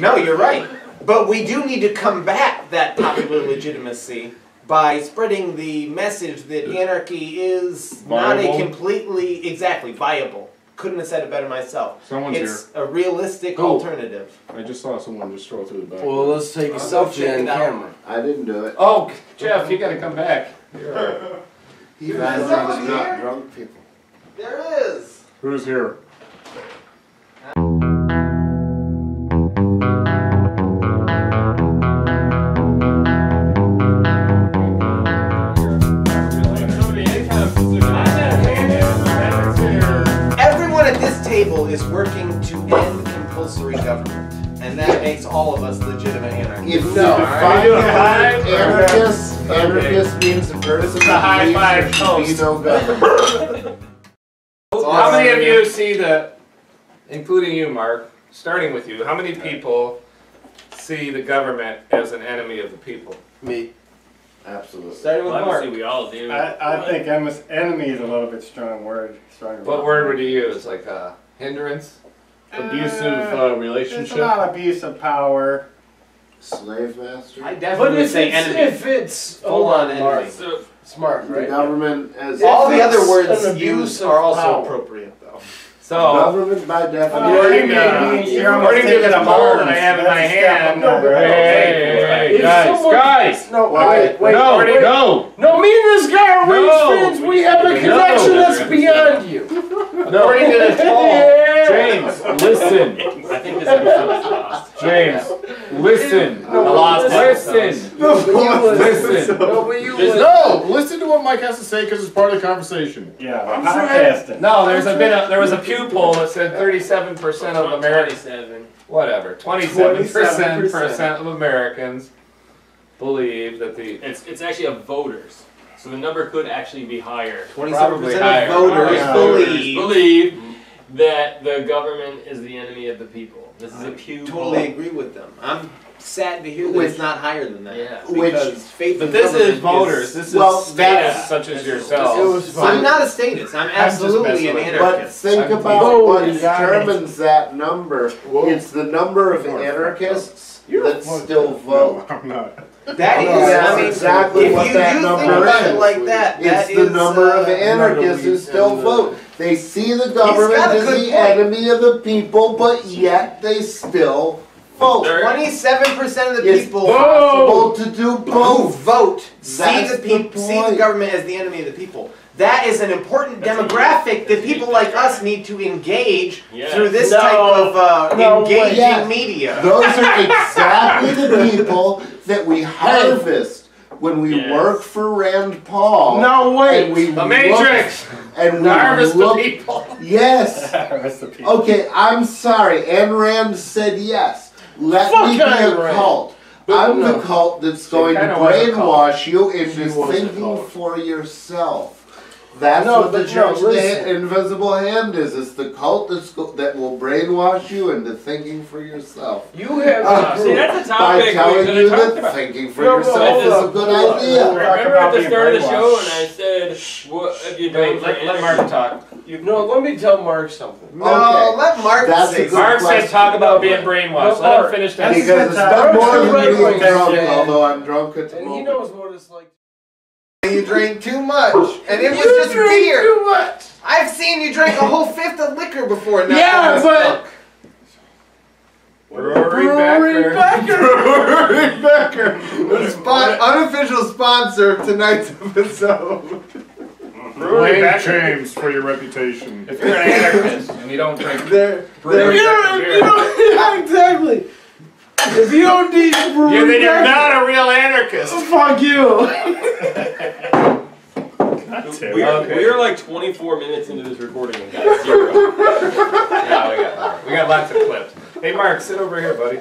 No, you're right. But we do need to combat that popular legitimacy by spreading the message that anarchy is not a completely exactly viable. Couldn't have said it better myself. Someone's it's a realistic Who? alternative. I just saw someone just stroll through the back. Well, let's take a oh, I'll go selfie check on camera. I didn't do it. Oh, Jeff, you gotta come back. You're all right. You guys guys are are here? not drunk people. There is. Who's here? If you No. define do a five? anarchist, anarchist means a person It's a high who five believes there should be no government. How many of you see the, including you, Mark, starting with you, how many people see the government as an enemy of the people? Me. Absolutely. Starting with Mark. We all do. I, I think enemy is a little bit strong word. Stronger What word would you use? Like a hindrance? Uh, Abusive uh, There's a relationship? lot of abuse of power. Slave master. I But definitely would if say it's, enemy. if it's Full on on, Mark. enemy. So, Smart, The right? government as All the other it's words an abuse used of are also power. appropriate, though. So, government by definition. According to, You're almost according to taking this a poll that. I have in That's my a step hand, up, right? hey, hey, hey, If guys, someone- guys! No, Why? wait, wait, no, wait. no, No, me and this guy are Rangers No. fans. We have a No. connection that's beyond you. According to this poll, Yeah. James, listen, I think this episode's lost. James, listen, No, The lost listen, No, but listen. No, but you There's was- No, listen to what Mike has to say because it's part of the conversation. Yeah, I'm we're podcasting. No, there's a been a, there was a Pew poll that said 37% of Americans, 27. whatever, 27% 27%. percent of Americans believe that the It's it's actually of voters, so the number could actually be higher. Twenty-seven Probably percent higher. of voters Yeah. believe. believe that the government is the enemy of the people. This is a Pew Totally poll. agree with them. I'm sad to hear that Which- it's not higher than that. Yeah. Which- Because faith But in this is government voters. This is Well, states that's- such as It yourself. was I'm fun. not a statist. I'm just absolutely messing an with you. But anarchist. think I'm- about Oh, what you it. determines that number. Whoa. It's the number of You're anarchists You're that still vote. No, I'm not. That is, That's I mean, exactly if what you that do think number about is. it like that, that It's the is, number of uh, anarchists who still vote. They see the government as the point. enemy of the people, but yet they still vote. Twenty-seven percent of the It's people possible to do who both. vote see That's the the people see the government as the enemy of the people. That is an important That's demographic that people like us need to engage Yes. through this No. type of uh, No, engaging yes. media. Those are exactly the people that we harvest when we Yes. work for Rand Paul. No, And we wait. The look- Matrix! and we Harvest the people! Yes. Rest of people. Okay, I'm sorry. Ayn Rand said yes. Let Fuck me be Ayn a Rand. cult. But I'm no. the cult that's going to kinda was a cult. brainwash you into She was a thinking for yourself. That's No, what the but no, church the listen. Ha- invisible hand is. It's the cult that's go- that will brainwash you into thinking for yourself. You have Uh, See, that's a By topic we telling could you have talked that about. thinking for No, but yourself is a good hold up. idea. Talk Remember at the start of the show, and I said, "What have you done Wait, let, let? Mark talk. No, let me tell Mark something. No, Okay. let Mark That's say a good something. Mark said question. talk about being brainwashed. No, Let him finish that. Because it's That's been more than Right being drunk, although I'm drunk at the And he knows what it's like. You drank too much, and it was just drink beer. too much. I've seen you drink a whole fifth of liquor before. and not Yeah, this but- drunk. Brewery Brewery Becker. Brewery Becker, the spon- unofficial sponsor of tonight's episode. Brewery Blame Becker. James for your reputation. If you're an anarchist and you don't drink They're, Brewery If you don't, beer, you don't, yeah, exactly. If you don't need brewery, you, then you're not a real anarchist. Fuck you. We are, Okay. we are like 24 minutes into this recording and got zero. Yeah, we got we got lots of clips. Hey, Mark, sit over here, buddy.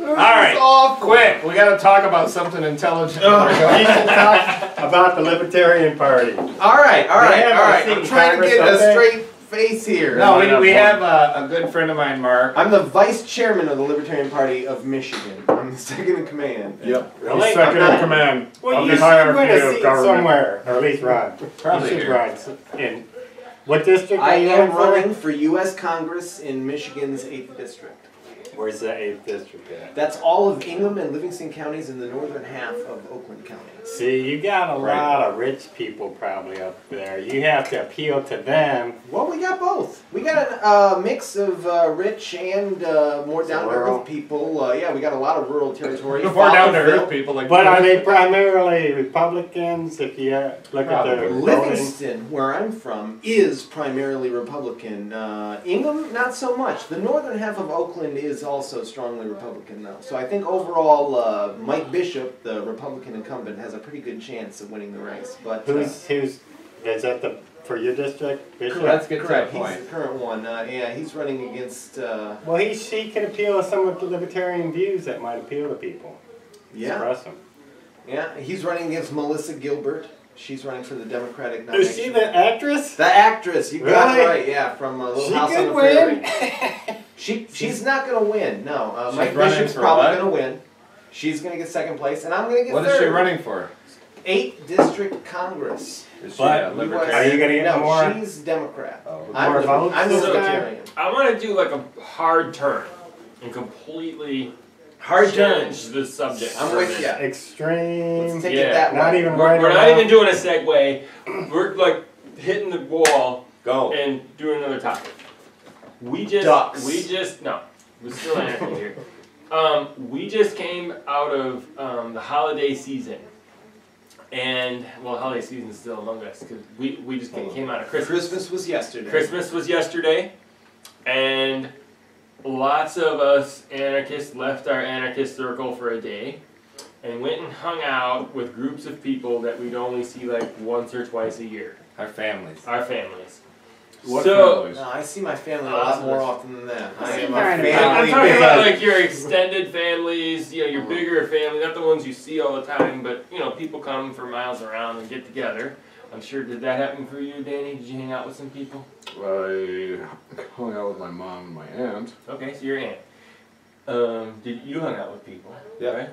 All right, awful. quick. We got to talk about something intelligent. Oh, we should talk about the Libertarian Party. All right, all right, They have all a right. seat I'm in trying to get don't a straight face here. No, we, we have a, a good friend of mine, Mark. I'm the vice chairman of the Libertarian Party of Michigan. I'm the second in command. Yep. Really? Second I'm not- in command Well, of you the should win hierarchy a of seat government. somewhere, or at least run. Probably you should here. run in. What district I are you am for? running for U.S. Congress in Michigan's 8th District. Where's the eighth district at? That's all of Ingham and Livingston counties in the northern half of Oakland County. See, you got a Right. lot of rich people probably up there. You have to appeal to them. Well, we got both. We got a uh, mix of uh, rich and uh, more down to earth people. Uh, yeah, we got a lot of rural territory. More down to earth people like. But are they primarily Republicans? If you uh, look at Probably. the voting? Livingston, where I'm from, is primarily Republican. Uh, Ingham, not so much. The northern half of Oakland is also strongly Republican, though. So I think overall, uh, Mike Bishop, the Republican incumbent, has a pretty good chance of winning the race. But uh, Who's who's is that the for your district? Bishop? Let's get to correct, point. he's the current one. Uh, yeah, he's running against. Uh, Well, he she can appeal to some of the libertarian views that might appeal to people. yeah, Express them. yeah, he's running against Melissa Gilbert. She's running for the Democratic nomination. Is nomination. she the actress? The actress, you got it right. Yeah, from uh, Little She House on the win. Prairie. She she's not gonna win. No, uh, She's Mike Bishop's probably gonna win. She's gonna get second place, and I'm gonna get What third. is she running for? Eight district Congress. Is she But- a US libertarian? Are you gonna get no, more- she's Democrat. Oh. I'm, More liber- votes I'm this libertarian. I want to do like a hard turn and completely Hard turn. change the subject. I'm for a with minute. ya. Extreme. Let's take Yeah, it that not way. even We're, right we're not around. even doing a segue. We're like hitting the wall Go. and doing another topic. We just Ducks. we just no, we're still anarchy here. Um, we just came out of um, the holiday season, and well, holiday season is still among us because we we just came out of Christmas. Christmas was yesterday. Christmas was yesterday, and lots of us anarchists left our anarchist circle for a day and went and hung out with groups of people that we'd only see like once or twice a year, Our families. our families. What so, families? No, I see my family a Oh, lot more often than that. I Same am a kind of family I'm, I'm talking about like your extended families, you know, your bigger family, not the ones you see all the time, but you know, people come for miles around and get together. I'm sure. Did that happen for you, Danny? Did you hang out with some people? I hung out with my mom and my aunt. Okay, so your aunt. Um, did you hung out with people? Yeah. Right?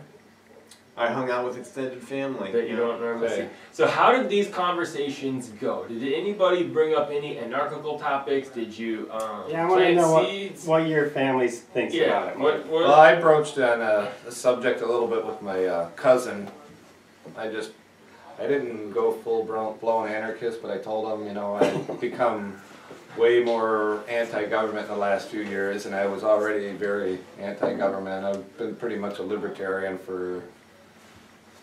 I hung out with extended family. that you don't normally see. So how did these conversations go? Did anybody bring up any anarchical topics? Did you um, Yeah, I want to plant know what, seeds? what your family thinks yeah. about it. What, what, Well, I broached on a, a subject a little bit with my uh, cousin. I just, I didn't go full blown anarchist, but I told him, you know, I've become way more anti-government in the last few years, and I was already very anti-government. I've been pretty much a libertarian for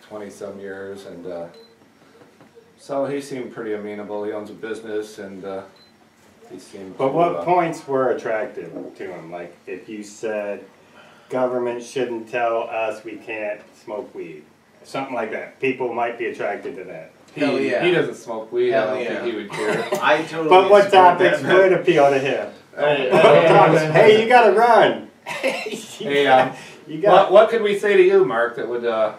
twenty-some years, and uh, so he seemed pretty amenable. He owns a business, and uh, he seemed. But what uh, points were attractive to him? Like if you said government shouldn't tell us we can't smoke weed, something like that. People might be attracted to that. He, Hell yeah. he doesn't smoke weed. Hell I don't yeah. think he would care. I totally. But what support topics that. would appeal to him? Hey, What hey, hey, you gotta run. Hey, um, you what, got. what could we say to you, Mark, that would, uh,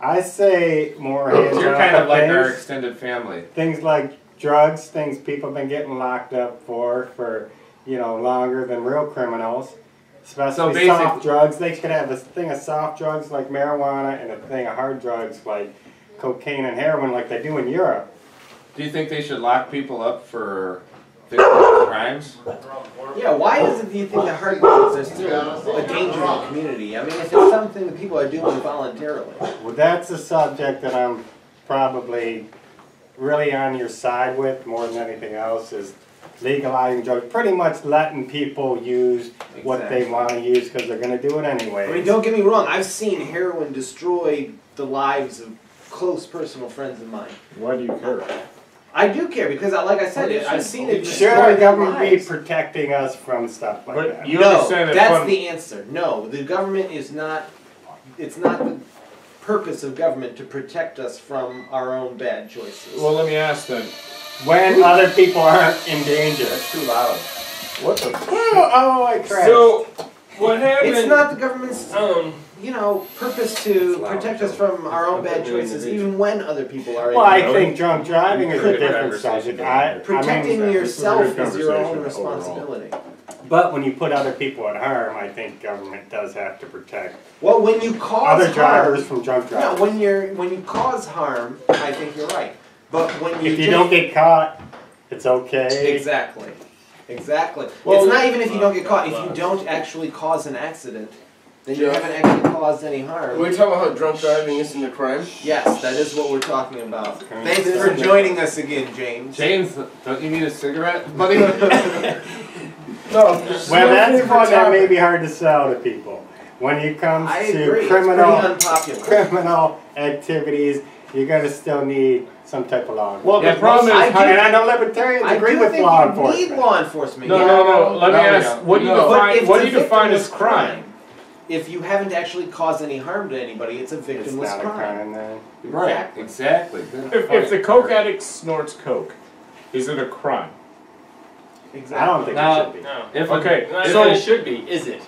I say more hands you're kind of like things. our extended family. things like drugs, things people have been getting locked up for for you know longer than real criminals. Especially So soft drugs. They could have a thing of soft drugs like marijuana and a thing of hard drugs like cocaine and heroin, like they do in Europe. Do you think they should lock people up for crimes? Yeah, why is it do you think that hard drugs are still a danger in the community? I mean, if it's something that people are doing voluntarily. Well, that's a subject that I'm probably really on your side with more than anything else is legalizing drugs. Pretty much letting people use what they want to use because they're going to do it anyway. I mean, don't get me wrong. I've seen heroin destroy the lives of close personal friends of mine. Why do you care? I do care because, I- like I said, it, I've seen it you destroy Sure, the government be lives. protecting us from stuff like But that. you no, understand that that's fun- the answer. No, the government is not. It's not the purpose of government to protect us from our own bad choices. Well, let me ask then. when other people aren't in danger. That's too loud. What the? Oh, oh, I crashed. So what happened? it's not the government's, Um, you know, purpose to It's protect us from our own bad choices, even when other people are. well, I in think drunk driving is a different conversation. subject. I, I Protecting mean, yourself is a is good your own conversation overall. responsibility. but when you put other people at harm, I think government does have to protect Well, when you cause other harm, drivers from drunk driving. No, when you're when you cause harm, I think you're right. But when you if you just- don't get caught, it's okay. exactly, Exactly. Well, it's not even if you don't get caught. If you don't actually cause an accident, then you haven't actually caused any harm. We're talking about how drunk driving isn't a crime. Yes, that is what we're talking about. Thanks for joining us again, James. James, don't you need a cigarette, buddy? No, Well, no that's favorite one that may be hard to sell to people. When it comes I to criminal It's pretty unpopular. criminal activities, you're gonna still need some type of law. Well, Yeah, the problem I is, do- and I know libertarians I agree do with think law you enforcement. need law enforcement. no, yeah. no, no. Let me No, we ask. don't. What do you No. Define? What do you define victimless as crime? If you haven't actually caused any harm to anybody, it's a It's victimless not a crime. crime then. right, exactly. Good If, point. if the coke addict snorts coke, is it a crime? Exactly. I don't think Now- it should be. No. if Okay, Not so- it should be, is it?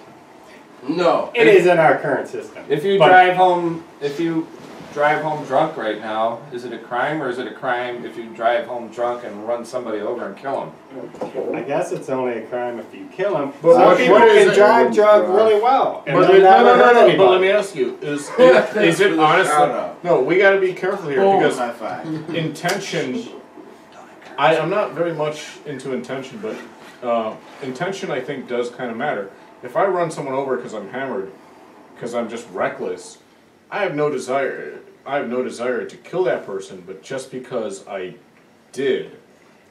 No. It is in our current system. If you But- drive home, if you drive home drunk right now, is it a crime or is it a crime if you drive home drunk and run somebody over and kill them? I guess it's only a crime if you kill them. But Some what- people can drive drunk really well. And But they'll no, no, no, no. But let me ask you: Is is, is it honestly? No, we got to be careful here because high five. intention. I I'm not very much into intention, but uh, intention I think does kind of matter. If I run someone over because I'm hammered, because I'm just reckless, I have no desire. I have no desire to kill that person, but just because I did.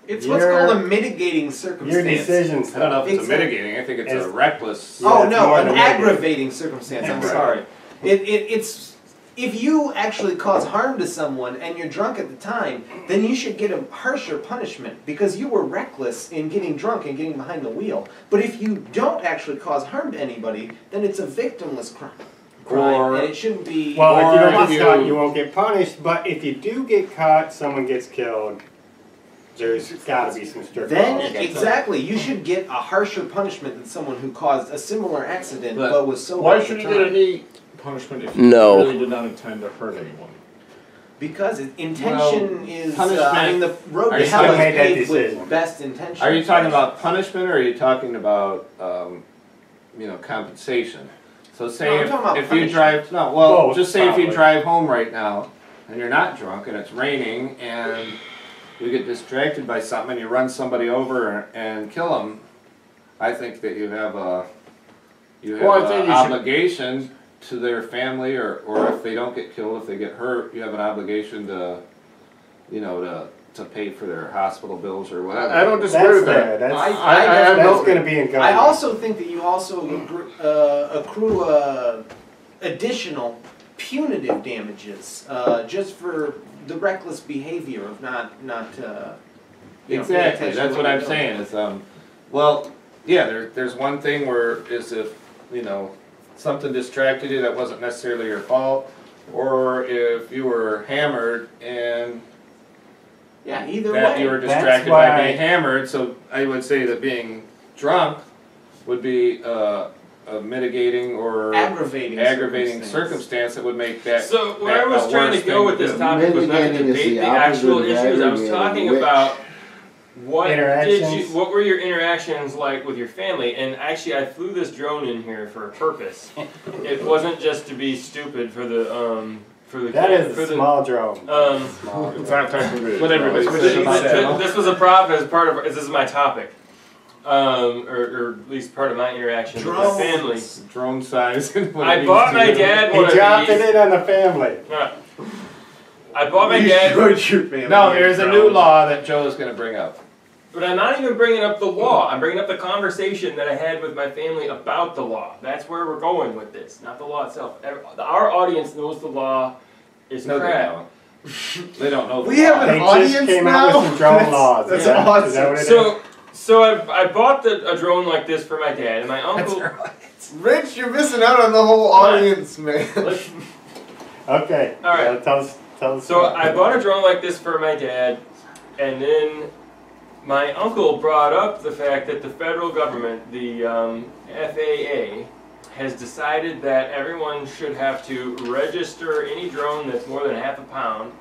It's what's Your- called a mitigating circumstance. Your circumstance. decisions. I don't know if it's a Exactly. mitigating. I think it's, It's- a reckless. Oh it's no, more an than mitigating. aggravating circumstance. I'm Right. sorry. It, it it's if you actually cause harm to someone and you're drunk at the time, then you should get a harsher punishment because you were reckless in getting drunk and getting behind the wheel. But if you don't actually cause harm to anybody, then it's a victimless crime. Crime, Or- and it shouldn't be. Well, if you Or don't get caught, you- you won't get punished. But if you do get caught, someone gets killed. There's got to be some strict then laws against exactly, you should get a harsher punishment than someone who caused a similar accident but, But was sober. Why at should you time. get any punishment if you No. really did not intend to hurt anyone? Because it, intention is, uh, I punishment- mean, the road Are to you hell is made that paved with best intentions. Are you talking about punishment or are you talking about, um, you know, compensation? So No, say I'm if, talking about if you punishment. drive, no, well, Both, just say if you drive home right now and you're not drunk and it's raining and you get distracted by something and you run somebody over and kill them, I think that you have a, you have Well, I think an you should- obligation to their family or, or if they don't get killed, if they get hurt, you have an obligation to, you know, to, to pay for their hospital bills or whatever. I don't disagree That's with there. that. That's, I- I, I have that's no. going to be in government. I also think that you also accru- uh, accrue uh, additional punitive damages uh, just for the reckless behavior of not not. Uh, you know, paying Exactly, attention that's to what you're I'm doing. saying, is, um, well, yeah, there, there's one thing where, is if, you know, something distracted you that wasn't necessarily your fault, or if you were hammered and Yeah, either that you were distracted by being hammered, so I would say that being drunk would be, uh, a mitigating or Aggravating. aggravating circumstance. circumstance that would make that, So where that I was trying to go with this do. topic was not to Mitigating is debate the the actual issues. I was talking about what did you, what were your interactions like with your family? And actually, I flew this drone in here for a purpose. it wasn't just to be stupid for the um for the that is for a the small drone. um. Small It's drone. not technically. What everybody This, says this- this was a problem as part of this is my topic, um, or, or at least part of my interaction with my family. Drone size. and what it I bought to my you. dad He one of dropped it in on the family. Uh, I bought my You dad, showed your family No, your there's a drone. new law that Joe is gonna bring up. But I'm not even bringing up the law. I'm bringing up the conversation that I had with my family about the law. That's where we're going with this, not the law itself. Our audience knows the law is No, they crap. don't. They don't know. the We law. have They an just audience came now. out with some drone That's- laws. That's is that, awesome. Is that what it is? So, so I, I bought the, a drone like this for my dad, and my uncle. Rich, you're missing out on the whole audience, man. Okay. All right. Uh, tell us. Tell us. So I bought a drone like this for my dad, and then my uncle brought up the fact that the federal government, the um, FAA, has decided that everyone should have to register any drone that's more than half a pound,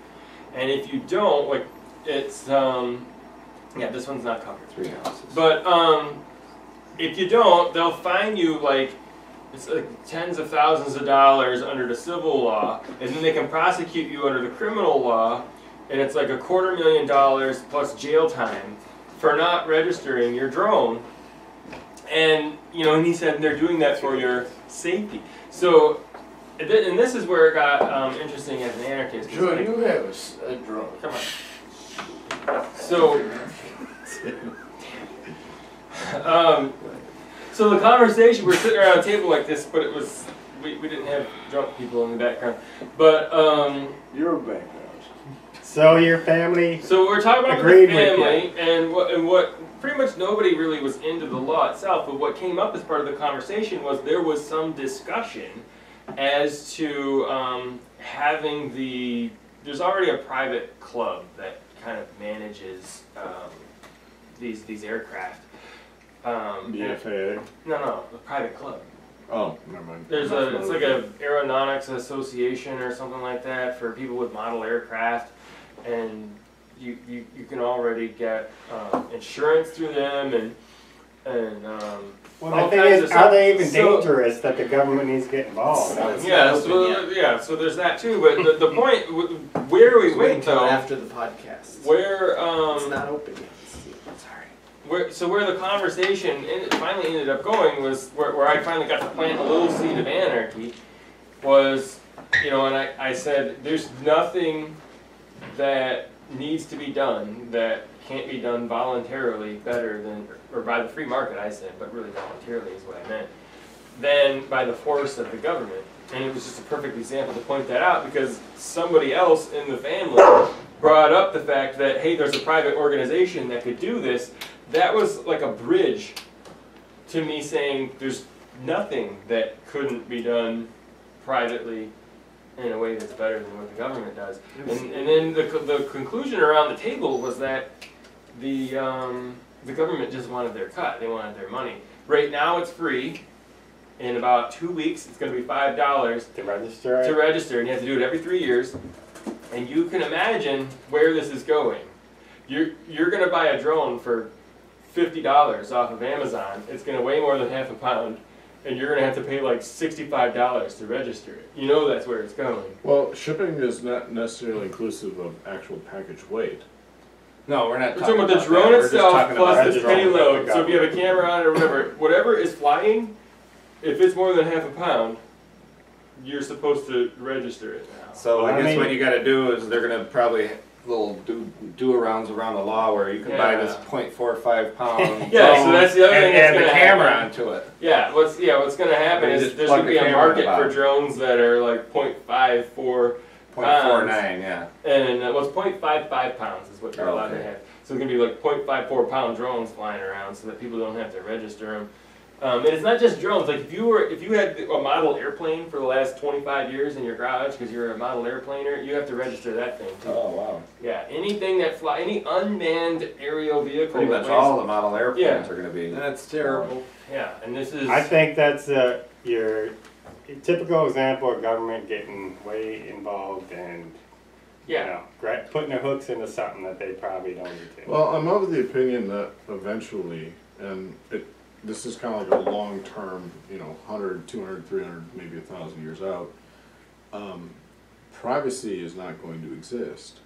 and if you don't, like it's um, yeah, this one's not covered. Three ounces. But um, if you don't, they'll fine you like it's like tens of thousands of dollars under the civil law, and then they can prosecute you under the criminal law, and it's like a quarter million dollars plus jail time for not registering your drone. And you know, and he said they're doing that for your safety. So, and this is where it got um, interesting as an anarchist. Joe, like, you have a a drone. Come on. So, um, so the conversation, we we're sitting around a table like this, but it was, we, we didn't have drunk people in the background. But, um, Your background. So your family, so we're talking about the family and what, and what, pretty much nobody really was into the law itself, but what came up as part of the conversation was there was some discussion as to, um, having the, there's already a private club that kind of manages, um, these, these aircraft. Um, The FAA. no, no, a private club. Oh, never mind. There's a, it's like familiar. a aeronautics association or something like that for people with model aircraft, and you, you, you can already get, um, insurance through them and, and, um, well, all the thing kinds is, of are they even. So- dangerous that the government needs to get involved? No, it's yeah, so, yeah, so there's that too, but the, the point, w- where we wait went until though, after the podcast. where, It's um, not open yet. Sorry. where, so where the conversation ended, finally ended up going was where, where I finally got to plant a little seed of anarchy was, you know, and I, I said, there's nothing that needs to be done that can't be done voluntarily better than, or by the free market, I said, but really voluntarily is what I meant, than by the force of the government. And it was just a perfect example to point that out because somebody else in the family brought up the fact that, hey, there's a private organization that could do this. That was like a bridge to me saying there's nothing that couldn't be done privately in a way that's better than what the government does. And, and then the, the conclusion around the table was that the, um, the government just wanted their cut, they wanted their money. Right now it's free, in about two weeks, it's gonna be five dollars To register to register, and you have to do it every three years. And you can imagine where this is going. You're, you're gonna buy a drone for fifty dollars off of Amazon, it's gonna weigh more than half a pound, and you're gonna have to pay like sixty-five dollars to register it. You know that's where it's going. Well, shipping is not necessarily inclusive of actual package weight. No, we're not We're talking talking about the drone We're itself plus the the drone. payload. So if you have a camera on it or whatever, whatever is flying, if it's more than half a pound, you're supposed to register it now. So I Well, I guess what mean- you gotta do is they're gonna probably little do do arounds around the law where you can buy Yeah. this .45 pound Yeah, so that's the other and thing that's add the gonna camera happen. onto it. Yeah, what's yeah, what's gonna happen is just there's plug gonna the be a camera in the market for bottom. drones that are like 0.54 .49, yeah. and uh, what's 0.55 pounds is what you're allowed to Okay. have. So it's gonna be like 0.54 pound drones flying around so that people don't have to register them. Um, and it's not just drones. Like if you were if you had a model airplane for the last 25 years in your garage because you're a model airplaner, you have to register that thing too. Oh wow. Yeah, anything that fly, any unmanned aerial vehicle. Pretty much weighs- all the model airplanes Yeah. are gonna be. That's terrible. Yeah, and this is. I think that's uh, your typical example of government getting way involved and, you know, putting their hooks into something that they probably don't need to. Well, I'm of the opinion that eventually, and it, this is kind of like a long-term, you know, 100, 200, 300, maybe a thousand years out, um, privacy is not going to exist.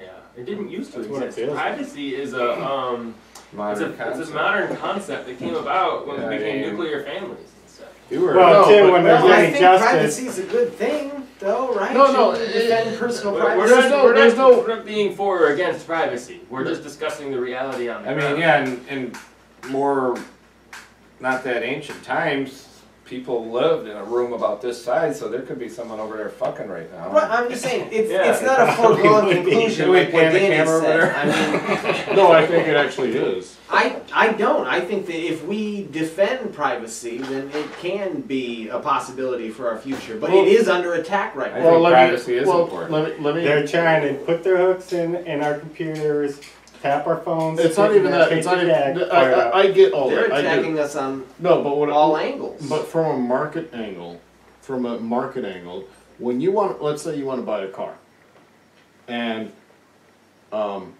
Yeah, it didn't used to That's what it exist. feels like. Privacy is a um, it's a, Modern it's a concept. modern concept that came about when Yeah, we became yeah. nuclear families and stuff. You were. Well, No, too, but- when there's Well, I any think justice, privacy is a good thing, though, right? No, no, Shouldn't we it- defend personal We're, privacy. we're There's not, no- we're, not, we're not being for or against privacy. We're just discussing the reality on the I mean, ground. yeah, and, and more, not that ancient times, people lived in a room about this size, so there could be someone over there fucking right now. Well, I'm just saying, it's, Yeah. it's not a foregone Should we conclusion Should we like what pan the Danny camera over said. there? I mean, No, I think it actually is. I, I don't. I think that if we defend privacy, then it can be a possibility for our future. But Well- it is under attack right I now. think let privacy me, is well, important. Let me, let me. they're trying to put their hooks in, in our computers, tap our phones. It's not even that. It's not even. I, fire it up. I, I get all They're that. I do. attacking us on No, but what? all angles. But from a market angle, from a market angle, when you want, let's say you want to buy a car, and um,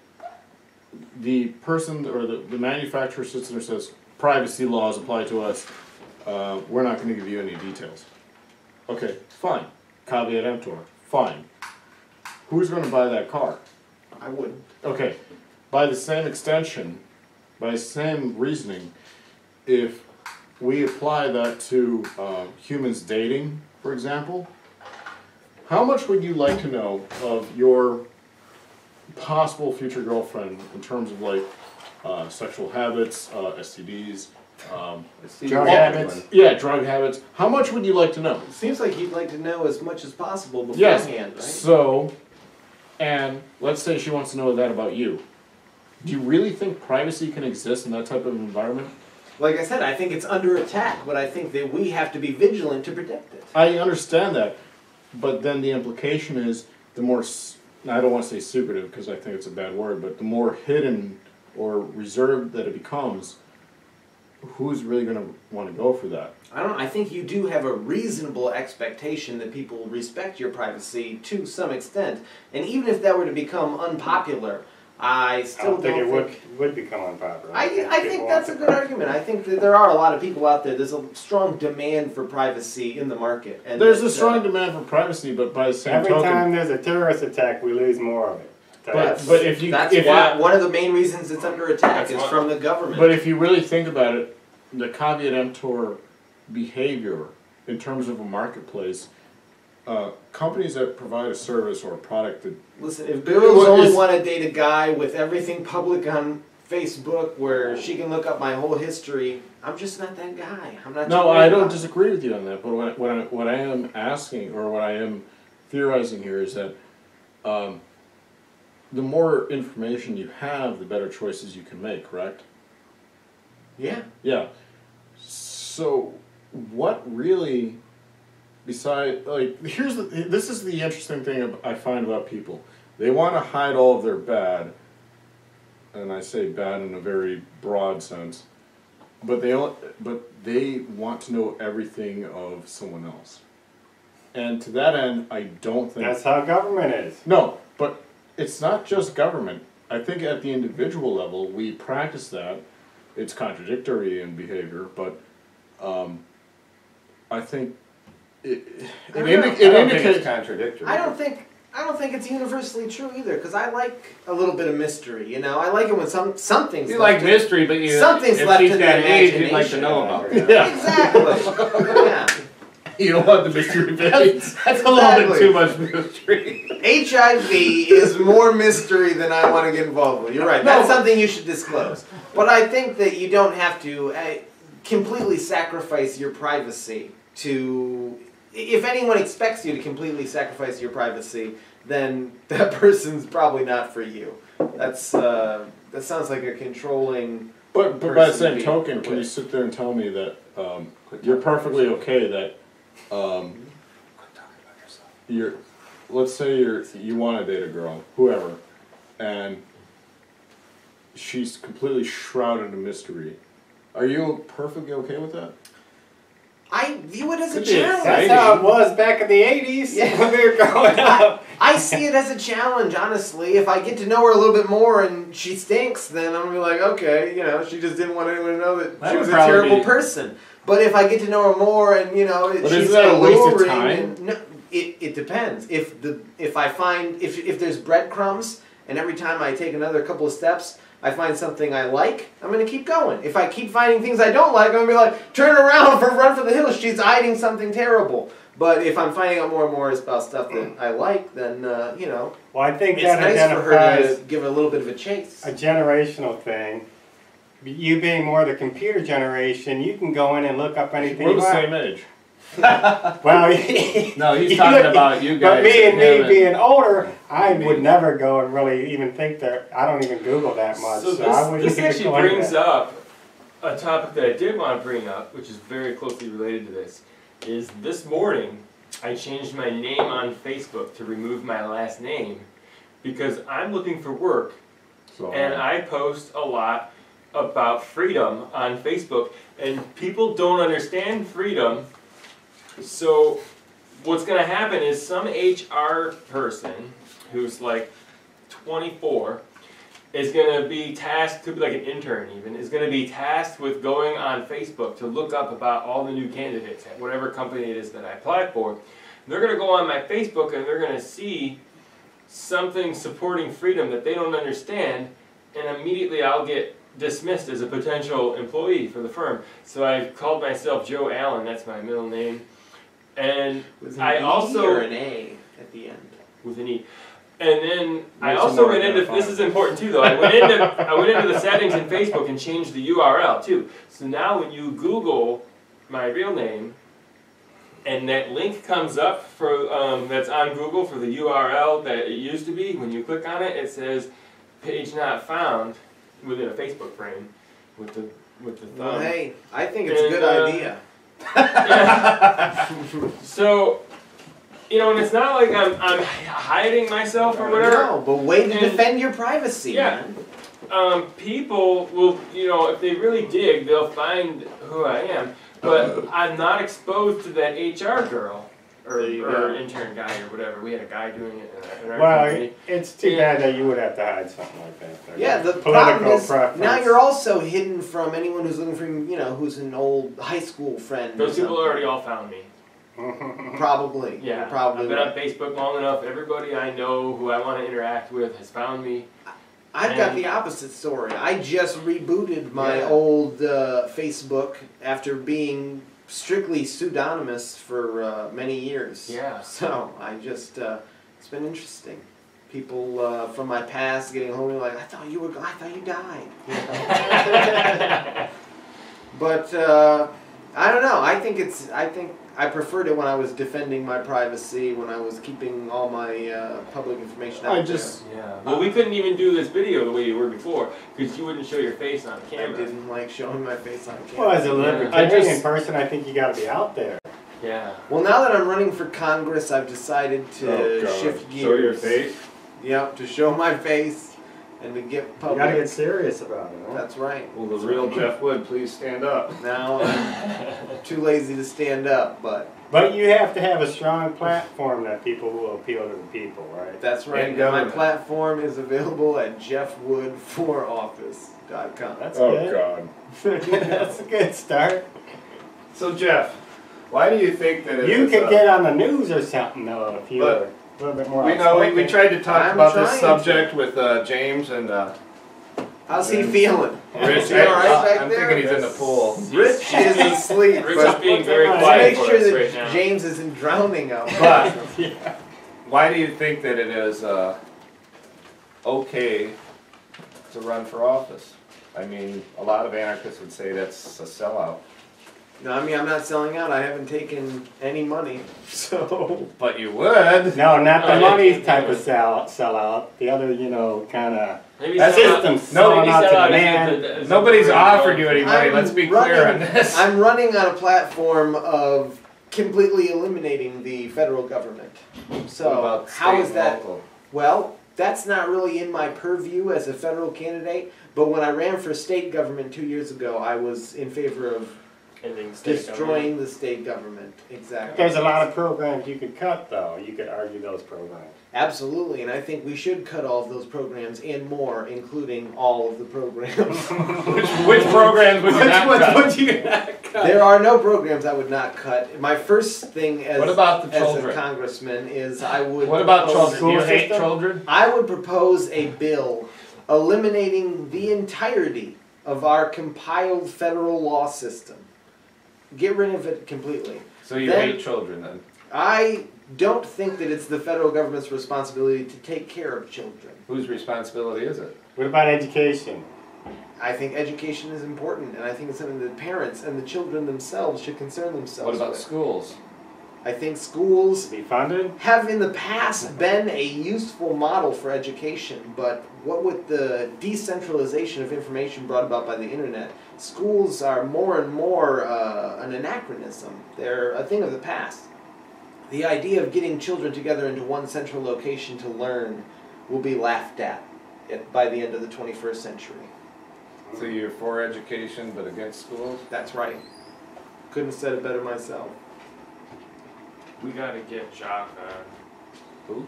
the person or the, the manufacturer sits there and says, privacy laws apply to us. Uh, we're not going to give you any details. Okay, fine. Caveat emptor. Fine. Who's going to buy that car? I wouldn't. Okay, by the same extension, by the same reasoning, if we apply that to uh, humans dating, for example, how much would you like to know of your possible future girlfriend in terms of like uh, sexual habits, uh, STDs, um, Drug habits. Yeah, drug habits. How much would you like to know? Seems like you'd like to know as much as possible Yes. beforehand, right? So, and let's say she wants to know that about you. Do you really think privacy can exist in that type of environment? Like I said, I think it's under attack, but I think that we have to be vigilant to protect it. I understand that, but then the implication is the more, I don't want to say secretive because I think it's a bad word, but the more hidden or reserved that it becomes, who's really going to want to go for that? I don't. I think you do have a reasonable expectation that people will respect your privacy to some extent, and even if that were to become unpopular, I I still don't think it would, think. would become unpopular. I, I people think that's a good argument. I think that there are a lot of people out there. There's a strong demand for privacy in the market, and There's that, a strong uh, demand for privacy, but by the to- same Every token, time there's a terrorist attack, we lose more of it. but, That's- but if you that's if why one of the main reasons it's under attack That's is why- from the government. But if you really think about it, the caveat emptor behavior in terms of a marketplace, uh, companies that provide a service or a product that Listen, if girls What only is- want to date a guy with everything public on Facebook where she can look up my whole history, I'm just not that guy. I'm not. no, I don't disagree with you on that. But what I, what I, what I am asking or what I am theorizing here is that um, the more information you have, the better choices you can make. Correct? Yeah. Yeah. So, what really, beside like, here's the this is the interesting thing I find about people. They want to hide all of their bad, and I say bad in a very broad sense, but they but they want to know everything of someone else. And to that end, I don't think That's how government is. no, but it's not just government. I think at the individual level, we practice that. It's contradictory in behavior, but um, I think it, it, I indi- it I indicates. contradictory. I don't think. I don't think it's universally true either, because I like a little bit of mystery. You know, I like it when some something's You left like to- mystery, but you Something's if left she's to the got age, you'd like to know about it. Yeah, Exactly. yeah. you don't want the mystery That's, base. that's a little bit too much mystery. HIV is more mystery than I want to get involved with. You're right. That's No. something you should disclose. But I think that you don't have to uh, completely sacrifice your privacy to. If anyone expects you to completely sacrifice your privacy, then that person's probably not for you. That's uh, that sounds like a controlling. But but by the same token, can you sit there and tell me that um, you're perfectly okay that um, you're let's say you're you want to date a girl, whoever, and she's completely shrouded in mystery. Are you perfectly okay with that? I view it as a Could be challenge. That's how it was back in the 80s Yeah. when we were growing up. I see it as a challenge, honestly. If I get to know her a little bit more and she stinks, then I'm gonna be like, okay, you know, she just didn't want anyone to know that, That she was a terrible be- person. But if I get to know her more and you know, But she's isn't that a waste of alluring time? and- no, it, it depends. If the if I find if if there's breadcrumbs and every time I take another couple of steps. I find something I like, I'm gonna keep going. If I keep finding things I don't like, I'm gonna be like, turn around for run for the hills. She's hiding something terrible. But if I'm finding out more and more about stuff that I like, then uh, you know, Well, I think it's that nice for her to give a little bit of a chase. a generational thing. You being more the computer generation, you can go in and look up anything We're the same age. Well, No, he's talking look- about you guys. But me and me him being older, I Me. would never go and really even think that. I don't even Google that much. So So, I this, this actually brings that. up a topic that I did want to bring up, which is very closely related to this. Is this morning I changed my name on Facebook to remove my last name because I'm looking for work So and I post a lot about freedom on Facebook, and people don't understand freedom. So, what's going to happen is some HR person who's like 24 is going to be tasked, could be like an intern even, is going to be tasked with going on Facebook to look up about all the new candidates at whatever company it is that I applied for. They're going to go on my Facebook and they're going to see something supporting freedom that they don't understand and immediately I'll get dismissed as a potential employee for the firm. So I've called myself Joe Allen. That's my middle name, and Was I an E also- or an A at the end. with an E. And then I also went into this is important too though. I went into I went into the settings in Facebook and changed the URL too. So now when you Google my real name and that link comes up for um, that's on Google for the URL that it used to be, when you click on it it says page not found within a Facebook frame with the with the Well, thumb. hey, I think it's a good uh, idea. So you know, and it's not like I'm I'm hiding myself or whatever. No, but way to And- defend your privacy, Yeah. um, people will, you know, if they really dig, they'll find who I am. But I'm not exposed to that HR girl or, There you or go. intern guy or whatever. We had a guy doing it in our, in our Well, company. it- it's too bad that you would have to hide something like that. there. Yeah, the Political problem is preference. now you're also hidden from anyone who's looking for you know who's an old high school friend. or Those people something. already all found me. Probably. Yeah, You're probably. I've been right. on Facebook long enough. Everybody I know who I want to interact with has found me. I've got the opposite story. I just rebooted my Yeah. old uh, Facebook after being strictly pseudonymous for uh, many years. Yeah. So I just uh, it's been interesting. People uh, from my past getting home and like, I thought you were, I thought you died. But uh, I don't know. I think it's. I think I preferred it when I was defending my privacy, when I was keeping all my uh, public information out I there. just, yeah. Well, we couldn't even do this video the way you were before because you wouldn't show your face on camera. I didn't like showing my face on camera. Well, as a I libertarian just- person, I think you got to be out there. Yeah. Well, now that I'm running for Congress, I've decided to oh shift gears. show your face. Yep, to show my face and to get You got to get serious about it. Huh? That's right. Will the real Jeff Wood please stand up? Now I'm too lazy to stand up, but But you have to have a strong platform that people will appeal to the people, right? that's right. And And my government. platform is available at jeffwoodforoffice.com. That's Oh good. god. That's a good start. So Jeff, why do you think that it You is, could uh, get on the news or something though if you But were a little bit more. We know we, we tried to talk I'm about trying this to. subject with uh, James and uh, How's he feeling? Rich. Is he all right back I'm there? thinking he's in the pool. Rich is asleep, Rich is but being very Let's quiet make for sure us that right now. James isn't drowning out. But yeah. why do you think that it is uh, okay to run for office? I mean, a lot of anarchists would say that's a sellout. No, I mean I'm not selling out. I haven't taken any money, so But you would. No, not Oh, the yeah, money yeah, type yeah. of sell sell out. The other, you know, kind of Maybe That's sell system out- selling maybe out to sell the out is man. a- is a Nobody's great offered you any money. I'm Let's be clear on running- this. I'm running on a platform of completely eliminating the federal government. So What about how state is and that? local? Well, that's not really in my purview as a federal candidate. But when I ran for state government two years ago, I was in favor of Ending state destroying the state government. Exactly. There's a lot of programs you could cut, though. You could argue those programs. Absolutely, and I think we should cut all of those programs and more, including all of the programs. Which, which programs would you not cut? you not cut? There are no programs I would not cut. My first thing as, What about the as a children? congressman is I would. What about propose- children? Do you School hate children? I would propose a bill eliminating the entirety of our compiled federal law system. Get rid of it completely. So you Then- hate children then? I don't think that it's the federal government's responsibility to take care of children. Whose responsibility is it? What about education? I think education is important, and I think it's something that parents and the children themselves should concern themselves What about with. schools? I think schools Be funded? have in the past been a useful model for education, but what with the decentralization of information brought about by the internet, schools are more and more uh, an anachronism. They're a thing of the past. The idea of getting children together into one central location to learn will be laughed at at- by the end of the 21st century. So you're for education but against schools? That's right. Couldn't have said it better myself. We gotta get Jock on. Who?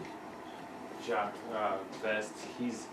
Jock uh, Best. He's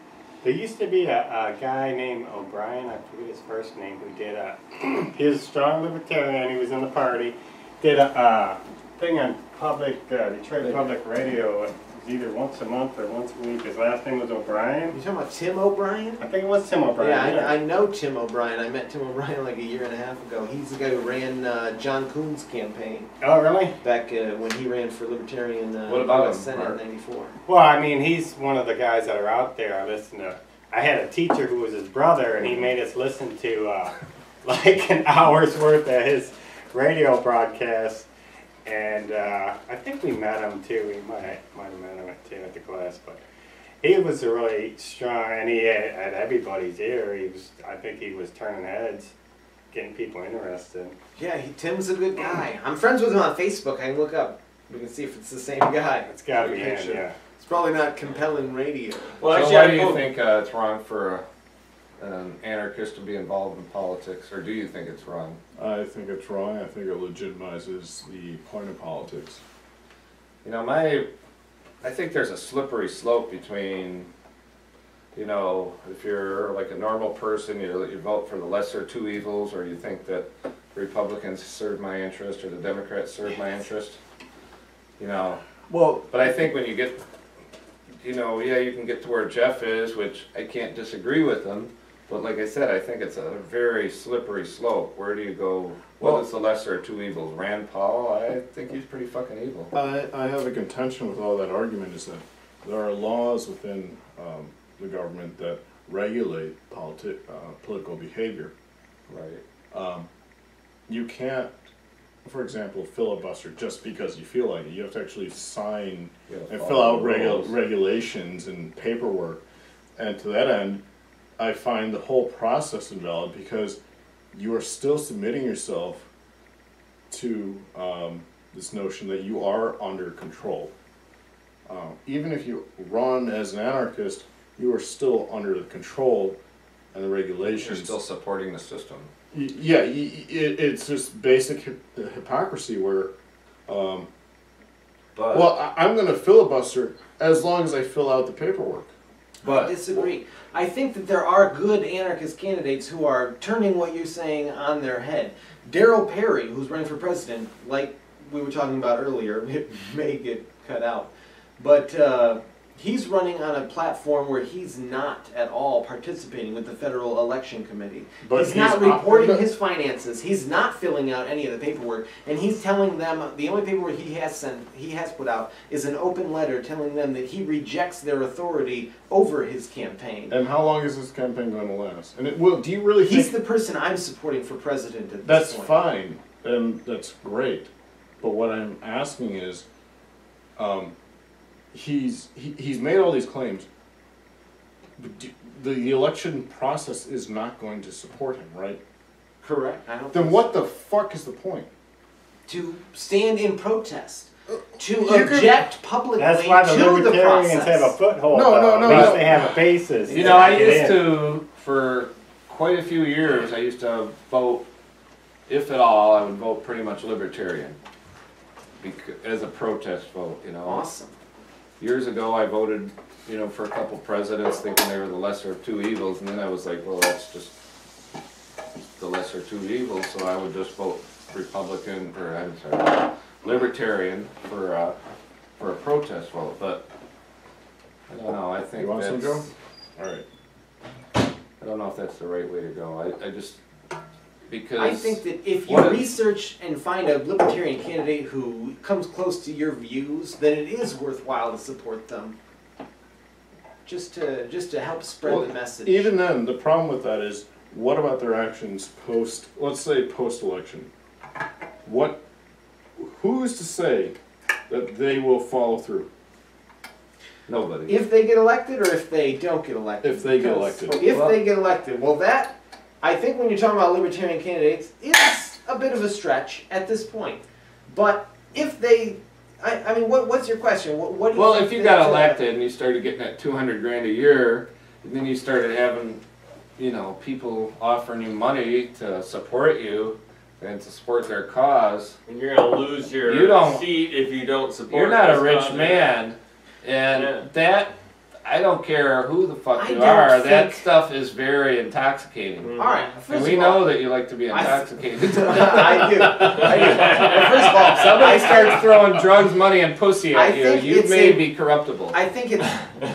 There used to be a, a guy named O'Brien, I forget his first name, who did a, he was a strong libertarian, he was in the party, did a, uh, thing on public, uh, Detroit Public Radio, it was either once a month or once a week. His last name was O'Brien. You talking about Tim O'Brien? I think it was Tim O'Brien. Yeah, I, I know Tim O'Brien. I met Tim O'Brien like a year and a half ago. He's the guy who ran uh, Jon Coon's campaign Oh, really? back uh, when he ran for Libertarian uh, What about US him, Senate in Mark? '94. Well, I mean, he's one of the guys that are out there. I listen to. I had a teacher who was his brother, and he made us listen to uh, like an hour's worth of his radio broadcast. And uh, I think we met him too. We might might have met him at, too at the class, but he was a really strong, and he had, had everybody's ear. He was. I think he was turning heads, getting people interested. Yeah, he, Tim's a good guy. I'm friends with him on Facebook. I can look up. We can see if it's the same guy. It's got to be him, Picture. yeah. It's probably not compelling radio. Well, so actually, why I do you think uh, it's wrong for a, an anarchist to be involved in politics, or do you think it's wrong? I think it's wrong. I think it legitimizes the point of politics. You know, my, I think there's a slippery slope between, you know, if you're like a normal person, you, you vote for the lesser two evils, or you think that Republicans serve my interest or the Democrats serve my interest. You know, Well, but I think when you get, you know, yeah, you can get to where Jeff is, which I can't disagree with him. But like I said, I think it's a very slippery slope. Where do you go? Well- What is the lesser of two evils? Rand Paul? I think he's pretty fucking evil. I, I have a contention with all that argument is that there are laws within um, the government that regulate politi- uh, political behavior. Right. Um, you can't, for example, filibuster just because you feel like it. You have to actually sign and fill out regu- rules. regulations and paperwork. And to that end, I find the whole process invalid because you are still submitting yourself to um, this notion that you are under control. Uh, even if you run as an anarchist, you are still under the control and the You're still supporting the system. Y- Yeah, it, it's just basic hy- hypocrisy where, um, But well, I, I'm going to filibuster as long as I fill out the paperwork. I disagree. I think that there are good anarchist candidates who are turning what you're saying on their head. Darryl Perry, who's running for president, like we were talking about earlier, it may get cut out, but uh, he's running on a platform where he's not at all participating with the Federal Election Committee. But he's, not he's op- reporting his finances. He's not filling out any of the paperwork, and he's telling them the only paperwork he has sent, he has put out, is an open letter telling them that he rejects their authority over his campaign. And how long is this campaign going to last? And it will. Do you really He's the person I'm supporting for president at this point? that's fine and that's great? But what I'm asking is, um, he's he, he's made all these claims. But do, the, the election process is not going to support him, right? Correct. I don't Then think what the fuck is the point? to stand in protest, uh, to You could- object publicly That's why the to the libertarians process. have a foothold. No, no, though. no, At least no. they have a basis. you know, I used in. to for quite a few years. I used to vote, if at all, I would vote pretty much libertarian, bec- as a protest vote. You know, Awesome. Years ago I voted, you know, for a couple presidents, thinking they were the lesser of two evils, and then I was like, well, that's just the lesser of two evils, so I would just vote Republican, or I'm sorry, Libertarian for uh, for a protest vote. But I don't know. I think You want some, that's, Joe? All right. I don't know if that's the right way to go. I, I just because I think that if you What research and find a libertarian candidate who comes close to your views, then it is worthwhile to support them. Just to just to help spread Well, the message. Even then, the problem with that is, what about their actions post? Let's say post-election. What? Who's to say that they will follow through? nobody. if they get elected or if they don't get elected. If they get elected. If Well- they get elected, well, that I think when you're talking about libertarian candidates it's a bit of a stretch at this point. But if they, I, I mean, what, what's your question? What, what do you Well, if you got elected and you started getting that two hundred grand a year, and then you started having, you know, people offering you money to support you and to support their cause, And you're gonna lose your You don't- seat if you don't support. you're not a rich cause. man, and Yeah. that I don't care who the fuck I you don't are. That stuff is very intoxicating. Mm-hmm. All right. First And we of know that you like to be intoxicated. I do. I do. Well, First of all, Somebody I starts throwing drugs, money, and pussy I at you. think You may a- be corruptible. I think it's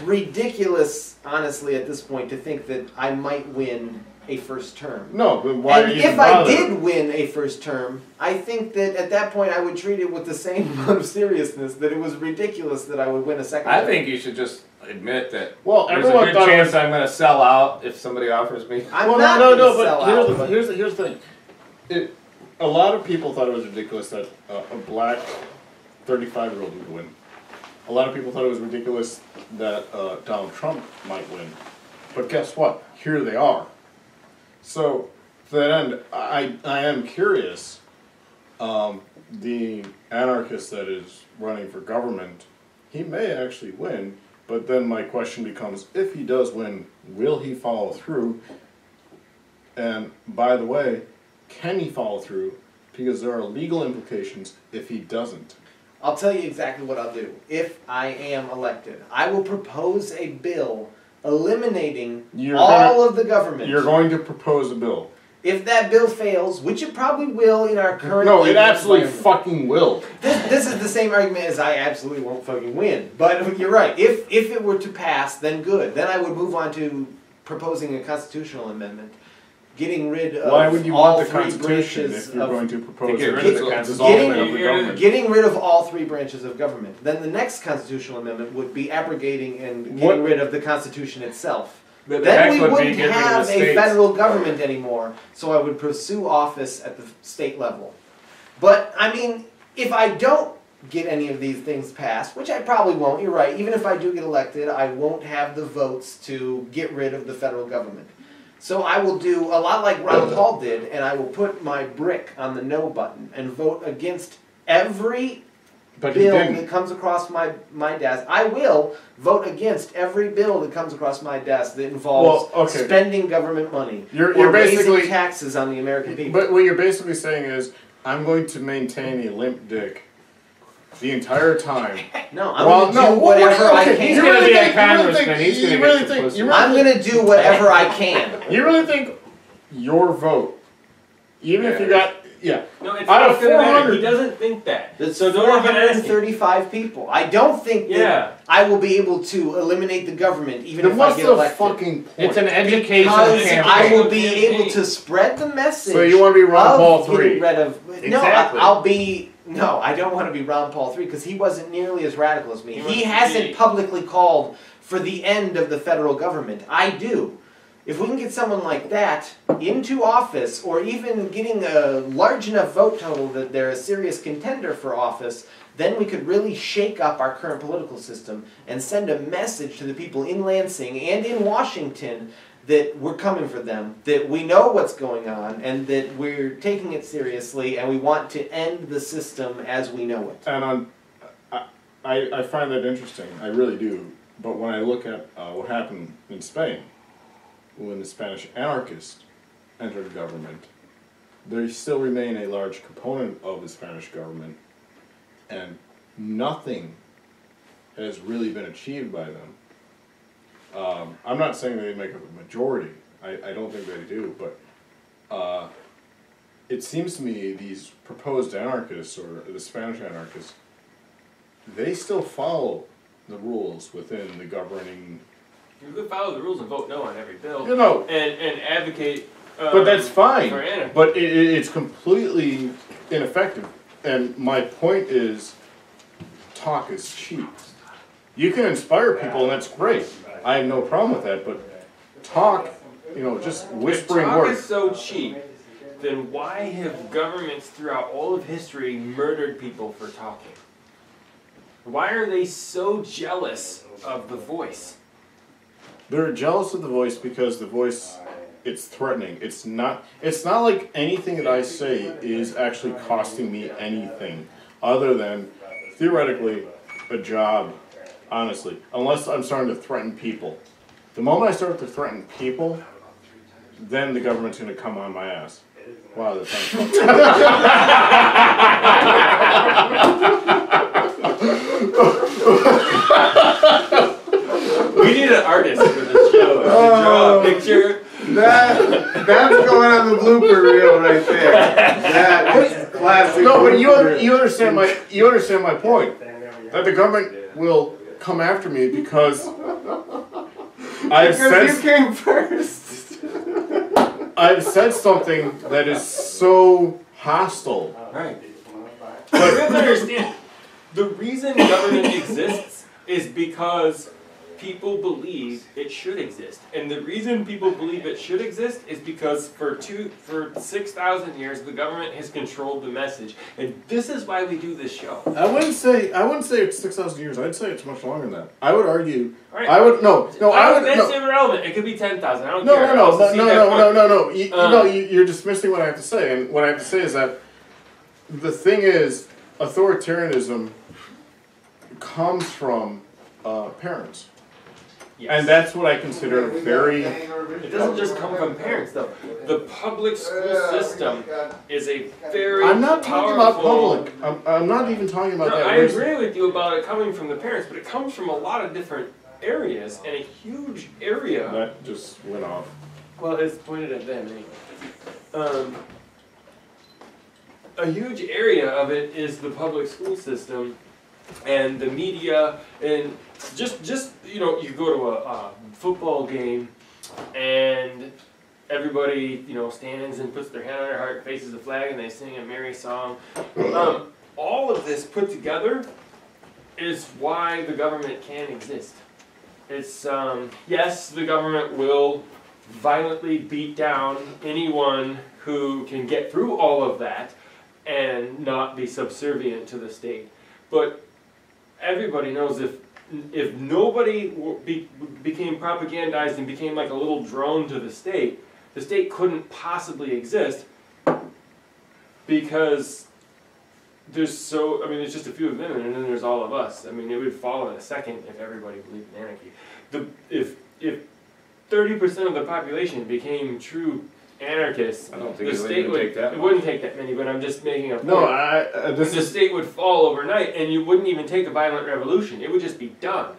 ridiculous, honestly, at this point, to think that I might win a first term. No, but why and are you even if I did win a first term, I think that at that point I would treat it with the same amount of seriousness that it was ridiculous that I would win a second I term. think you should just admit that Well, there's a everyone good thought chance was. I'm going to sell out if somebody offers me. I'm well, not no, no, gonna no. sell But here's, out, the, but here's the here's the thing. It, a lot of people thought it was ridiculous that uh, a black 35 year old would win. A lot of people thought it was ridiculous that uh, Donald Trump might win. But guess what? Here they are. So, to that end, I, I am curious. Um, the anarchist that is running for government, he may actually win. But then my question becomes if he does win, will he follow through? And by the way, can he follow through? Because there are legal implications if he doesn't. I'll tell you exactly what I'll do. If I am elected, I will propose a bill eliminating You're all gonna- of the government. You're going to propose a bill. If that bill fails, which it probably will in our current No, it absolutely fucking will. this, this is the same argument as I absolutely won't fucking win. But you're right. If if it were to pass, then good. Then I would move on to proposing a constitutional amendment, getting rid of Why would you all want the three Constitution branches if you're of going to propose get rid of the dis- Constitution? dissolvement Getting- of the government? getting rid of all three branches of government. Then the next constitutional amendment would be abrogating and getting What- rid of the Constitution itself. The Then we would wouldn't get rid of the have a states. federal government anymore, so I would pursue office at the state level. But, I mean, if I don't get any of these things passed, which I probably won't, you're right, even if I do get elected, I won't have the votes to get rid of the federal government. So I will do a lot like Ron Paul did, and I will put my brick on the no button and vote against every But bill didn't. that comes across my, my desk. I will vote against every bill that comes across my desk that involves Well, okay. spending government money You're- or you're raising basically- taxes on the American people. But what you're basically saying is, I'm going to maintain a limp dick the entire time. no, I'm Well, gonna no, do what- whatever I can. He's You gonna really be a think- really congressman, think- he's gonna you get really think- you really I'm gonna do whatever I can. You really think your vote, even if you got, yeah, No, it's Out not of gonna matter. 400 He doesn't think that. That's so don't even ask him. 435 people. I don't think that Yeah. I will be able to eliminate the government even then if I what's get the elected. fucking point? It's an education because campaign. I will be Campaign. able to spread the message. So you want to be Ron of Paul getting three? rid of no. Exactly. I, I'll be no. I don't want to be Ron Paul three because he wasn't nearly as radical as me. He He, wants to hasn't be- publicly called for the end of the federal government. I do. If we can get someone like that into office, or even getting a large enough vote total that they're a serious contender for office, then we could really shake up our current political system and send a message to the people in Lansing and in Washington that we're coming for them, that we know what's going on, and that we're taking it seriously, and we want to end the system as we know it. And I I find that interesting. I really do. But when I look at uh, what happened in Spain, when the Spanish anarchists entered government, they still remain a large component of the Spanish government, and nothing has really been achieved by them. Um, I'm not saying they make up a majority. I, I don't think they do, but uh, it seems to me these proposed anarchists or the Spanish anarchists, they still follow the rules within the governing. You could follow the rules and vote no on every bill, You know, and and advocate. Um, but that's fine. For anarchy. But it, it, it's completely ineffective. And my point is, talk is cheap. You can inspire people, and that's great. I have no problem with that. But talk, you know, just If whispering talk words. is so cheap, then why have governments throughout all of history murdered people for talking? Why are they so jealous of the voice? They're jealous of the voice because the voice it's threatening. It's not it's not like anything that I say is actually costing me anything other than theoretically a job, honestly. Unless I'm starting to threaten people. The moment I start to threaten people, then the government's gonna come on my ass. Wow, that sounds We need an artist for this show. To draw a oh, picture. That that's going on the blooper reel right there. That is classic. No, but you blooper you understand my you understand my point. That the government will come after me because I've Because you said came first. I've said something that is so hostile. Right. But you have to understand, the reason government exists is because people believe it should exist. And the reason people believe it should exist is because for two for six thousand years the government has controlled the message. And this is why we do this show. I wouldn't say I wouldn't say it's six thousand years. I'd say it's much longer than that. I would argue. Right? I would no no. I would that's no. irrelevant. It could be ten thousand. I don't No, care. no, I no, no, no, no, no, no, no. You, Uh, no, you, you're dismissing what I have to say, and what I have to say is that the thing is, authoritarianism comes from uh, parents, Yes. and that's what I consider very. It doesn't just come from parents, though. The public school system is a very I'm not talking about public. I'm, I'm not even talking about No, that. I There's- agree with you about it coming from the parents, but it comes from a lot of different areas and a huge area. That just went off. Well, it's pointed at them anyway. Um, a huge area of it is the public school system and the media and just just you know you go to a, a football game and everybody you know stands and puts their hand on their heart faces the flag and they sing a merry song um, all of this put together is why the government can exist it's um, yes the government will violently beat down anyone who can get through all of that and not be subservient to the state. But everybody knows if if nobody be, became propagandized and became like a little drone to the state, the state couldn't possibly exist because there's so I mean there's just a few of them and then there's all of us. I mean it would fall in a second if everybody believed in anarchy. The if if thirty percent of the population became true anarchists, I don't the think it state even would take that it much. wouldn't take that many, but I'm just making a point. No, I. Uh, this the is state would fall overnight and you wouldn't even take a violent revolution. It would just be done.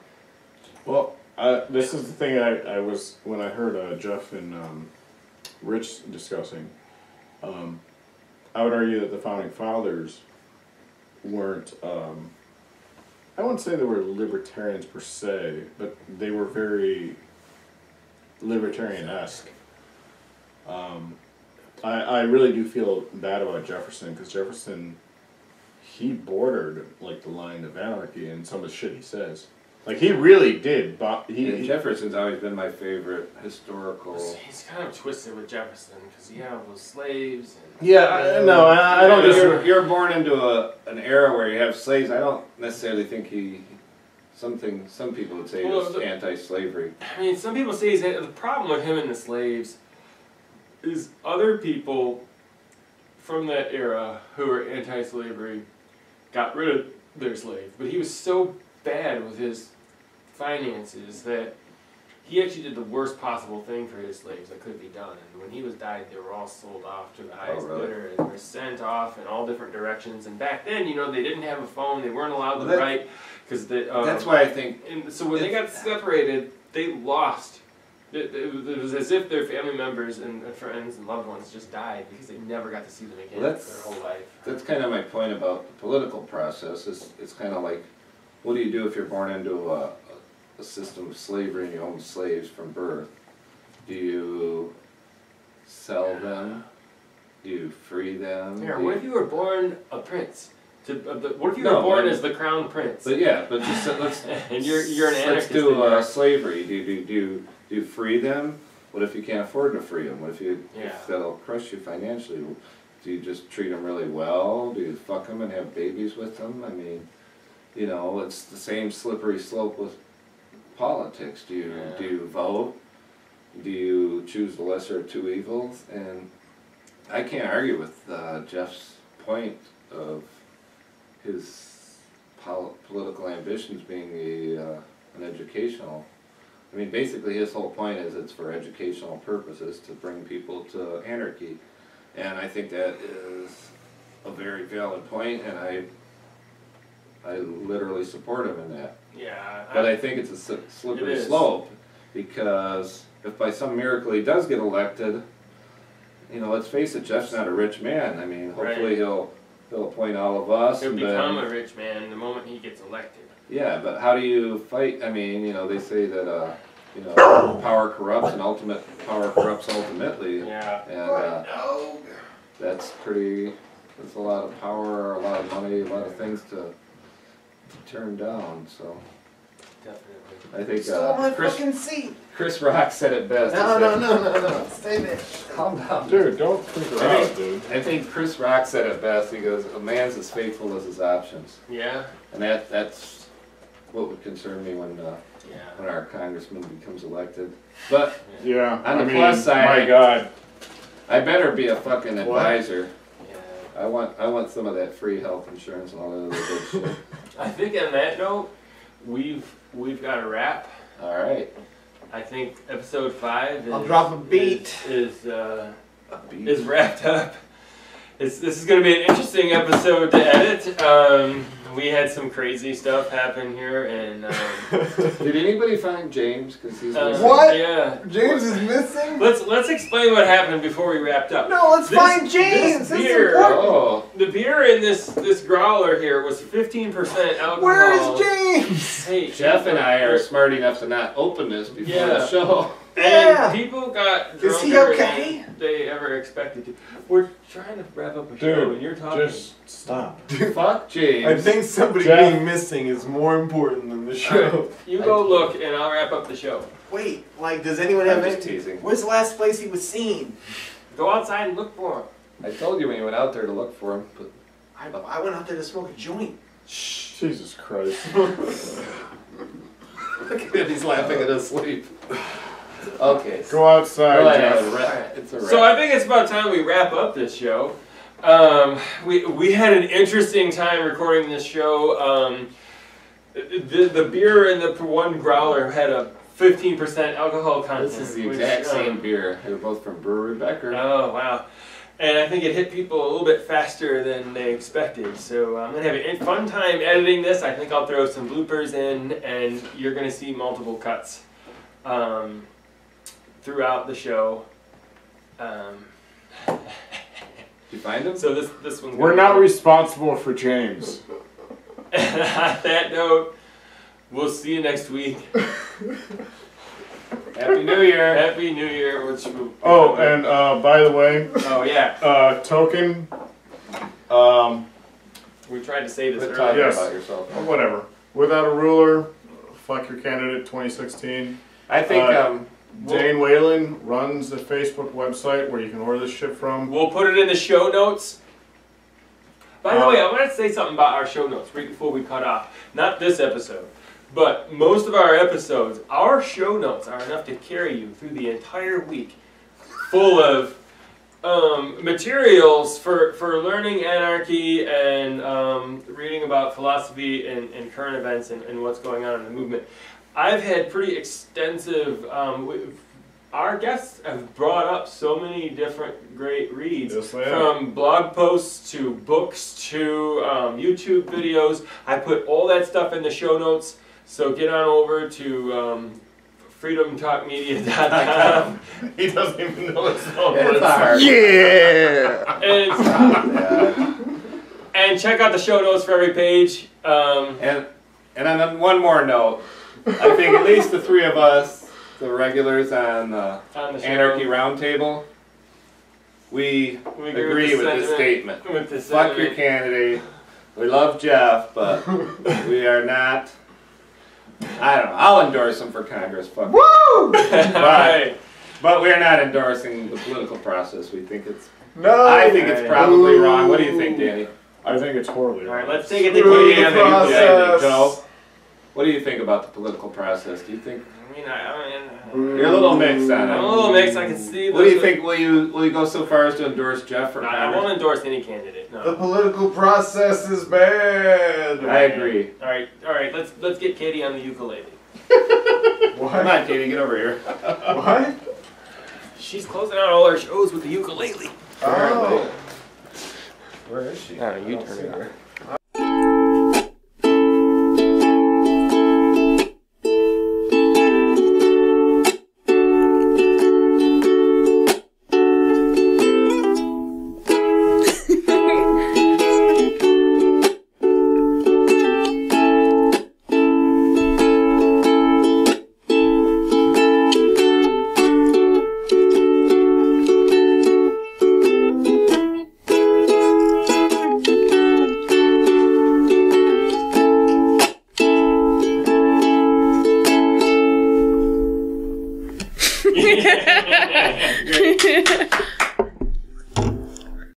Well, uh, this is the thing I, I was when I heard uh, Jeff and um, Rich discussing. Um, I would argue that the founding fathers weren't. Um, I wouldn't say they were libertarians per se, but they were very libertarian esque. Um, I, I really do feel bad about Jefferson because Jefferson, he bordered like the line of anarchy in some of the shit he says. Like he really did. Bo- he, Yeah, he- Jefferson's always been my favorite historical. He's kind of twisted with Jefferson because you have those slaves and yeah, I, no, I, I don't You're- just. You're, you're born into a, an era where you have slaves. I don't necessarily think he. Something some people would say Well, is anti-slavery. I mean, some people say he's, the problem with him and the slaves is other people from that era who were anti-slavery got rid of their slaves, but he was so bad with his finances that he actually did the worst possible thing for his slaves that could be done. And when he was died, they were all sold off to the highest really? bidder and were sent off in all different directions. And back then, you know, they didn't have a phone; they weren't allowed Well, to that- write because um, That's why I think and so when they got separated, they lost. It, it was- it was as if their family members and friends and loved ones just died because they never got to see them again Well, that's- their whole life. that's kind of my point about the political process. It's, it's kind of like, what do you do if you're born into a, a system of slavery and you own slaves from birth? Do you sell them? Do you free them? Do what you- if you were born a prince? To, uh, the, what if you No, were born but- as the crown prince? But yeah, but just uh, let's and you're you're an let's do uh, slavery. Do do, do do you free them? What if you can't afford to free them? What if you Yeah. if that'll crush you financially? Do you just treat them really well? Do you fuck them and have babies with them? I mean, you know, it's the same slippery slope with politics. Do you Yeah. do you vote? Do you choose the lesser of two evils? And I can't argue with uh, Jeff's point of his pol- political ambitions being a, uh, an educational. I mean, basically, his whole point is it's for educational purposes to bring people to anarchy, and I think that is a very valid point, and I I literally support him in that. Yeah. But I think it's a slippery It slope because if by some miracle he does get elected, you know, let's face it, Jeff's not a rich man. I mean, hopefully Right. he'll he'll appoint all of us. He'll become a rich man the moment he gets elected. Yeah, but how do you fight? I mean, you know, they say that uh, you know, power corrupts and ultimate power corrupts ultimately, Yeah. and uh, that's pretty. That's a lot of power, a lot of money, a lot of things to, to turn down. So Definitely. I think Stole my uh, Chris fucking seat. Chris Rock said it best. He No, no, no, no, no. Stay there. Calm down. Dude, don't freak her I out, dude. I think Chris Rock said it best. He goes, "A man's as faithful as his options," Yeah. and that that's what would concern me when uh, Yeah. when our congressman becomes elected. But Yeah. On the I mean, plus side- my God. I better be a fucking What? advisor. Yeah. I want I want some of that free health insurance and all that other good shit. I think on that note, we've we've got a wrap. All right. I think episode five is, I'll drop a beat. is, is uh, A beat. is wrapped up. It's, this is going to be an interesting episode to edit. Um, we had some crazy stuff happen here, and um, Did anybody find James? Because he's uh, missing. What? Yeah. James is missing? Let's let's explain what happened before we wrapped up. No, let's This- find James. this This beer- important. Oh, The beer in this this growler here was 15% alcohol. Where is James? Hey, Jeff and I are smart enough to not open this before Yeah. the show. And Yeah. people got Is he drunker okay? than they ever expected to. We're trying to wrap up a show, Dude, and you're talking. Just stop. Fuck James. I think somebody Jeff. being missing is more important than the show. right, you go look, and I'll wrap up the show. Wait, like, does anyone I'm have just any? teasing. Where's the last place he was seen? Go outside and look for him. I told you when you went out there to look for him. But I, I went out there to smoke a joint. Shh. Jesus Christ. look at him, he's laughing at his sleep. Okay. Go outside, Go ahead, Jeff. Ra- It's a wrap. So I think it's about time we wrap up this show. Um, we we had an interesting time recording this show. Um, the the beer and the one growler had a 15% alcohol content. this is the which, exact um, same beer. They're both from Brewery Becker. Oh wow! And I think it hit people a little bit faster than they expected. So I'm gonna have a fun time editing this. I think I'll throw some bloopers in, and you're gonna see multiple cuts um, throughout the show. Um, Did you find him? so this this one's. We're not be- responsible for James. And on that note, we'll see you next week. Happy New Year. Happy New Year, which. Oh, and uh, by the way, oh yeah, uh, token. Um, we tried to say this earlier. Yes. about yourself. whatever. Without a ruler, fuck your candidate 2016. I think Uh, um, Dane Whalen runs the Facebook website where you can order this shit from. We'll put it in the show notes. By the Uh, way, I want to say something about our show notes right before we cut off. Not this episode, but most of our episodes, our show notes are enough to carry you through the entire week, full of um, materials for, for learning anarchy and um, reading about philosophy and, and current events and, and what's going on in the movement. I've had pretty extensive. Um, our guests have brought up so many different great reads Yes, from blog posts to books to um, YouTube videos. I put all that stuff in the show notes, so get on over to um, freedomtalkmedia.com He doesn't even know his own it's hard. and, Yeah. and check out the show notes for every page. Um, And and on one more note, I think at least the three of us, the regulars on the on the. Anarchy Roundtable, we We agree with this statement. With the Fuck your sentiment. candidate. We love Jeff, but we are not. I don't know. I'll endorse him for Congress. Fuck. Woo! Right. But we're not endorsing the political process. We think it's. No. I think it's probably wrong. What do you think, Danny? I think it's horribly wrong. All right, wrong. let's take it to Screw Katie the on process. ukulele. Joe? What do you think about the political process? Do you think I mean, I, I mean, you're a little mixed on I'm a little mixed. I can see. What do you think? Will you will you go so far as to endorse Jeff or? No, I won't endorse any candidate. No. The political process is bad. I agree. All right, all right. Let's let's get Katie on the ukulele. what? Come What? on, Katie, get over here. What? She's closing out all our shows with the ukulele. Oh. Where is she? No, you I don't turn see it her.